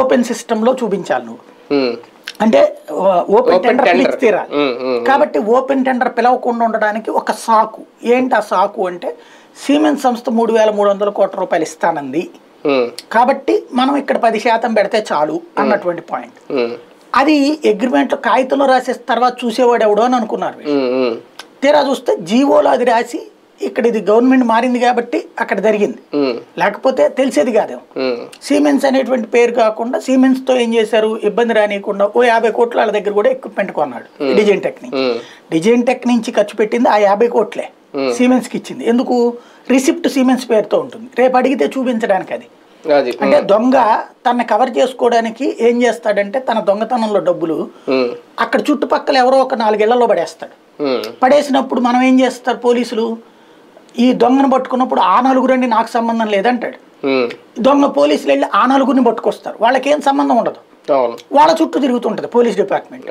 Open సిస్టంలో చూపించాలి నువ్వు. అంటే ఓపెన్ టెండర్. పిలిచి తీరాలి కాబట్టి ఓపెన్ టెండర్ పిలవకుండా ఉండడానికి ఒక సాకు. ఏంటి ఆ సాకు అంటే సిమెంట్ సంస్థ మూడు వేల మూడు వందల కోట్ల రూపాయలు ఇస్తానంది. కాబట్టి మనం ఇక్కడ పది శాతం పెడితే చాలు అన్నటువంటి పాయింట్ అది అగ్రిమెంట్లో కాగితంలో రాసేసిన తర్వాత చూసేవాడు ఎవడో అని అనుకున్నారు తీరా చూస్తే జీవోలో అది రాసి ఇక్కడ ఇది గవర్నమెంట్ మారింది కాబట్టి అక్కడ జరిగింది. లేకపోతే తెలిసేది కాదేమో ఉమ్, సీమెన్స్ అనేటువంటి పేరు కాకుండా సీమెన్స్తో ఏం చేశారు? ఇబ్బంది రానియకుండా ఓ యాభై కోట్ల వాళ్ళ దగ్గర కూడా ఎక్విప్మెంట్ కొన్నాడు డిజైన్ టెక్ నుంచి. డిజైన్ టెక్ నుంచి ఖర్చు పెట్టింది ఆ యాభై కోట్లే సీమెన్స్కి ఇచ్చింది. ఎందుకు? రిసిప్ట్ సీమెన్స్ పేరుతో ఉంటుంది. రేపు అడిగితే చూపించడానికి అది. అంటే దొంగ తన కవర్ చేసుకోవడానికి ఏం చేస్తాడంటే తన దొంగతనంలో డబ్బులు అక్కడ చుట్టుపక్కల ఎవరో ఒక నాలుగేళ్ళలో పడేస్తాడు. పడేసినప్పుడు మనం ఏం చేస్తారు పోలీసులు? ఈ దొంగను పట్టుకున్నప్పుడు ఆ నలుగురండి నాకు సంబంధం లేదంటాడు. దొంగ పోలీసులు వెళ్ళి ఆ నలుగురిని పట్టుకొస్తారు. వాళ్ళకేం సంబంధం ఉండదు. వాళ్ళ చుట్టూ తిరుగుతుంటది పోలీస్ డిపార్ట్మెంట్.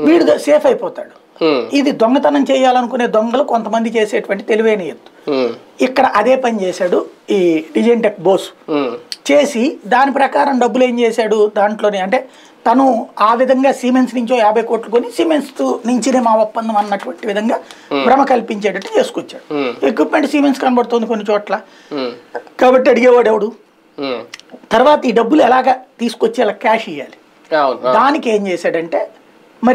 వీడు సేఫ్ అయిపోతాడు. ఇది దొంగతనం చేయాలనుకునే దొంగలు కొంతమంది చేసేటువంటి తెలివైన ఎత్తు. ఇక్కడ అదే పని చేశాడు ఈ డిజైన్ టెక్ బోస్. చేసి దాని ప్రకారం డబ్బులు ఏం చేశాడు దాంట్లోనే? అంటే తను ఆ విధంగా సిమెంట్స్ నుంచో యాభై కోట్లు కొని సిమెంట్స్ నుంచినే మా ఒప్పందం అన్నటువంటి విధంగా భ్రమ కల్పించేటట్టు చేసుకొచ్చాడు. Hmm. ఎక్విప్మెంట్ సిమెంట్స్ కనబడుతుంది కొన్ని చోట్ల. ఉమ్, కాబట్టి అడిగేవాడు ఎవడు? ఉమ్, తర్వాత ఈ డబ్బులు ఎలాగా తీసుకొచ్చి అలా క్యాష్ ఇవ్వాలి దానికి ఏం చేశాడంటే